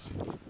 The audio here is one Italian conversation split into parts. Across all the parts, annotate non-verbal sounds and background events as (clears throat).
Thank.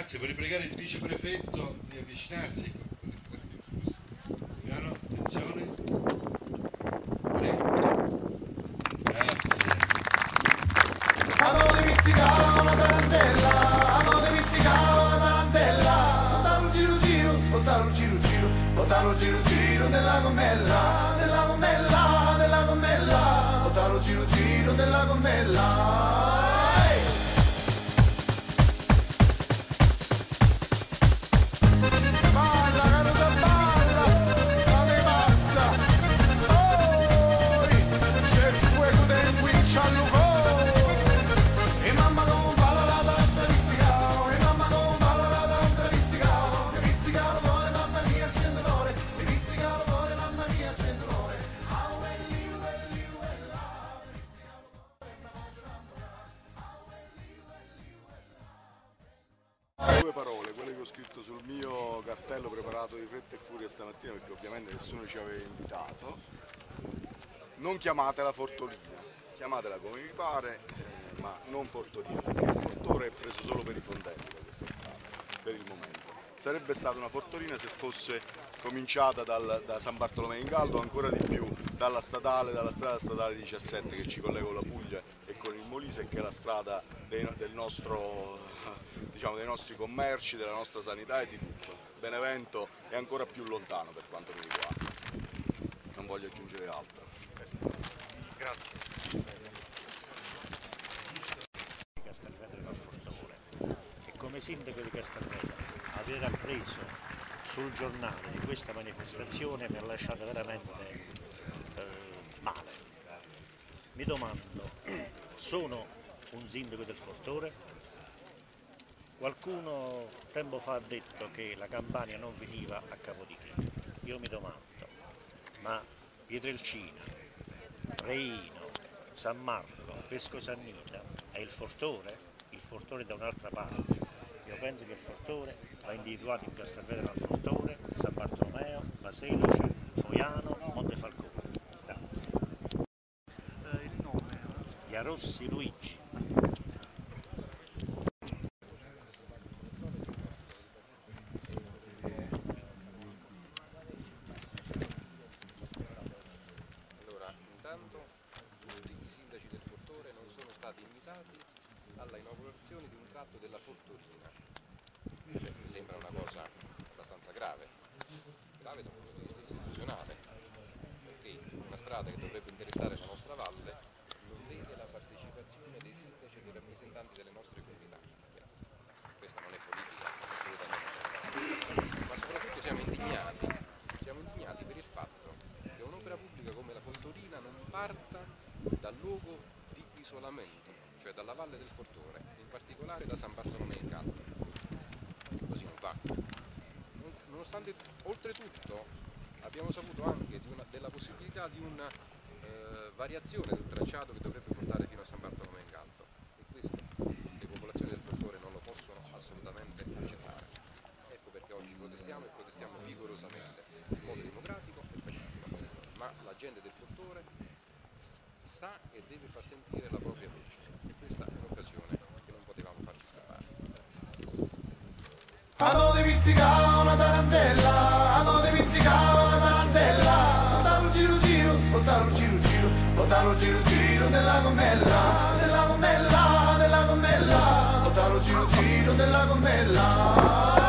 Grazie, vorrei pregare il viceprefetto di avvicinarsi. Piano, attenzione. Prego. Grazie. Hanno di pizzicare una tarantella, hanno di pizzicare una tarantella. Sottalo giro giro, sottalo giro giro, sottalo giro giro della gommella, della gommella, della gommella. Sottalo giro giro della gommella. Due parole, quelle che ho scritto sul mio cartello preparato di fretta e furia stamattina perché ovviamente nessuno ci aveva invitato. Non chiamatela Fortolina, chiamatela come vi pare, eh, ma non Fortolina, perché il Fortore è preso solo per i fondelli da questa strada, per il momento. Sarebbe stata una Fortolina se fosse cominciata dal- da San Bartolomeo in Galdo, ancora di più dalla statale, dalla strada statale 17 che ci collega con la Puglia e con il Molise, che è la strada dei- del nostro, diciamo, dei nostri commerci, della nostra sanità e di tutto. Benevento è ancora più lontano per quanto mi riguarda. Non voglio aggiungere altro. di Castelvetro dal Fortore e come sindaco di Castelvetro aver appreso sul giornale di questa manifestazione mi ha lasciato veramente eh, male. Mi domando, (clears throat) sono un sindaco del Fortore? Qualcuno tempo fa ha detto che la Campania non veniva a Capodichino. Io mi domando, ma Pietrelcina, Reino, San Marco, Pesco Sannita è il Fortore? Il Fortore da un'altra parte. Io penso che il Fortore va individuato in Castelvetro al Fortore, San Bartolomeo, Baselice, Foiano, Montefalcone. Grazie. il nome Iarossi Luigi. Allora, intanto tutti i sindaci del Fortore non sono stati invitati alla inaugurazione di un tratto della Fortorina. Cioè, mi sembra una cosa abbastanza grave, grave da un punto di vista istituzionale, perché una strada che dovrebbe interessare la nostra valle non vede la partecipazione dei sindaci e dei rappresentanti delle nostre comunità. Questa non è politica, assolutamente. Ma soprattutto siamo indignati, siamo indignati per il fatto che un'opera pubblica come la Fontorina non luogo di isolamento, cioè dalla Valle del Fortore, particolare da San Bartolomeo in Caldo. Così non va. Non- Nonostante, oltretutto, abbiamo saputo anche una- della possibilità di una eh, variazione del tracciato che dovrebbe portare fino a San Bartolomeo in Caldo. E questo le popolazioni del Fortore non lo possono assolutamente accettare. Ecco perché oggi protestiamo e protestiamo vigorosamente, in modo democratico e pacifico. Ma la gente del Fortore s- sa e deve far sentire la propria voce e questa è un'occasione che non potevamo farci scappare. Pizzicare una tarantella, hanno di pizzicare una tarantella. Soltalo giro giro, soltalo giro giro, soltalo giro giro della gommella, della gommella, della gommella. Soltalo giro giro della gommella.